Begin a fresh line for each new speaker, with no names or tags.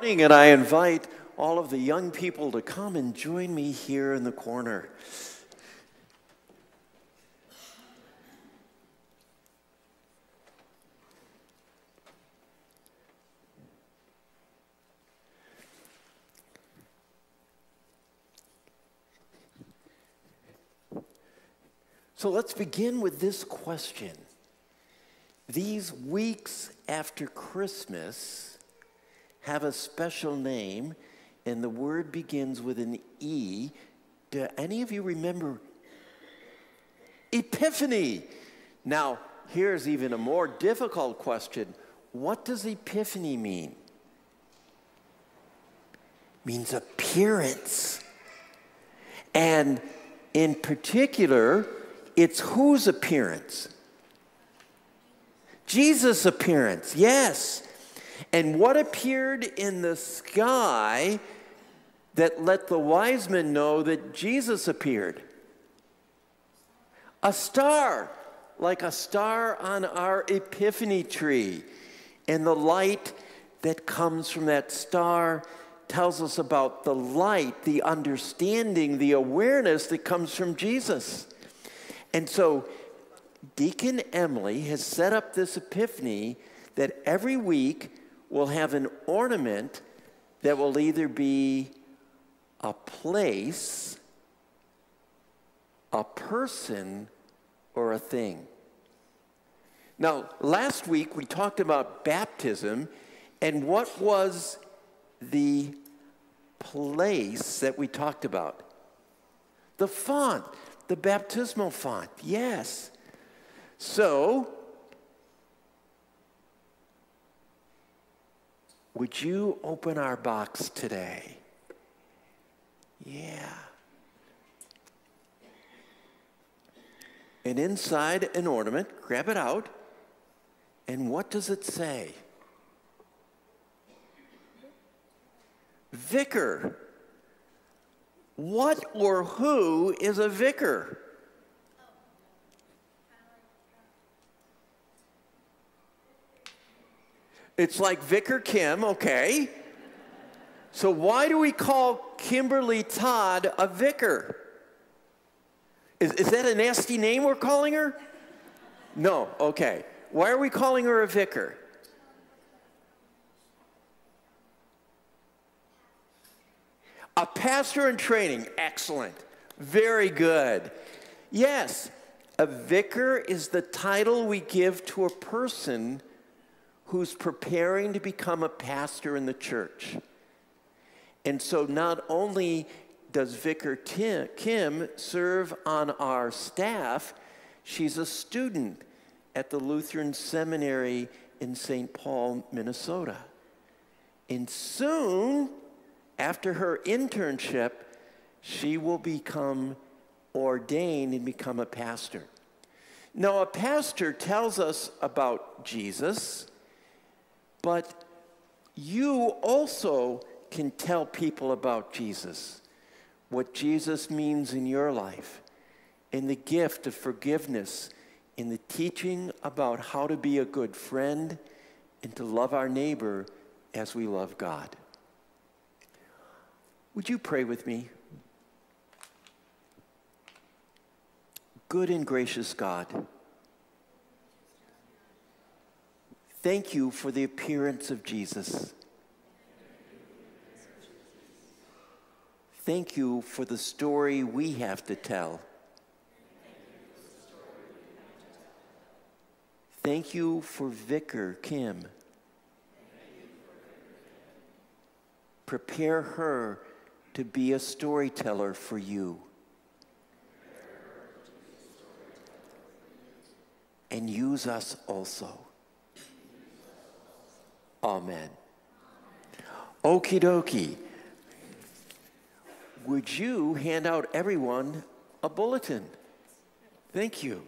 morning, and I invite all of the young people to come and join me here in the corner. So let's begin with this question. These weeks after Christmas have a special name, and the word begins with an E. Do any of you remember Epiphany? Now, here's even a more difficult question What does Epiphany mean? means appearance. And in particular, it's whose appearance? Jesus' appearance, yes. And what appeared in the sky that let the wise men know that Jesus appeared? A star, like a star on our epiphany tree. And the light that comes from that star tells us about the light, the understanding, the awareness that comes from Jesus. And so Deacon Emily has set up this epiphany that every week we'll have an ornament that will either be a place, a person, or a thing. Now, last week we talked about baptism and what was the place that we talked about? The font the baptismal font, yes. So, would you open our box today? Yeah. And inside an ornament, grab it out. And what does it say? Vicar. What or who is a vicar? It's like Vicar Kim, okay. So why do we call Kimberly Todd a vicar? Is, is that a nasty name we're calling her? No, okay. Why are we calling her a vicar? A pastor in training, excellent. Very good. Yes, a vicar is the title we give to a person who's preparing to become a pastor in the church. And so not only does Vicar Tim, Kim serve on our staff, she's a student at the Lutheran Seminary in St. Paul, Minnesota. And soon, after her internship, she will become ordained and become a pastor. Now, a pastor tells us about Jesus, but you also can tell people about Jesus, what Jesus means in your life, in the gift of forgiveness, in the teaching about how to be a good friend and to love our neighbor as we love God. Would you pray with me? Good and gracious God, thank you for the appearance of Jesus. Thank you for the story we have to tell. Thank you for Vicar Kim. Prepare her to be a storyteller for you. And use us also. Amen. Okie dokie. Would you hand out everyone a bulletin? Thank you.